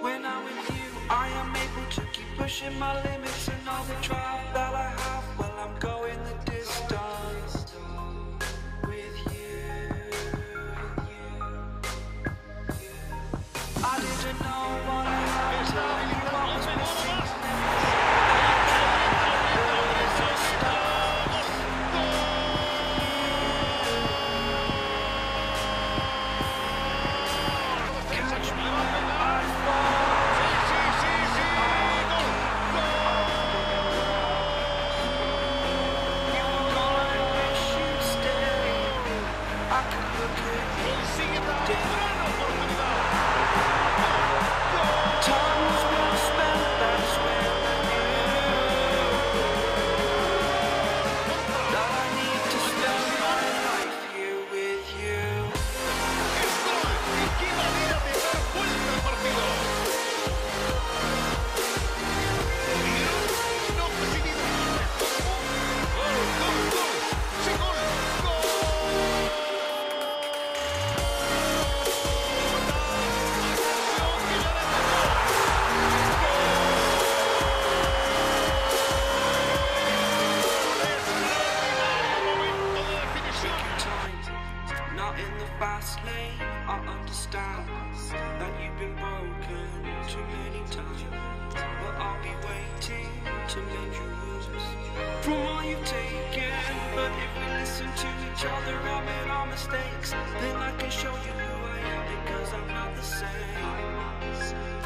when I'm with you. I am able to keep pushing my limits and all the drive that I have. Look at you. Fast lane. I understand that you've been broken too many times, but I'll be waiting to mend your wounds from all you've taken. But if we listen to each other, admit our mistakes, then I can show you who I am because I'm not the same.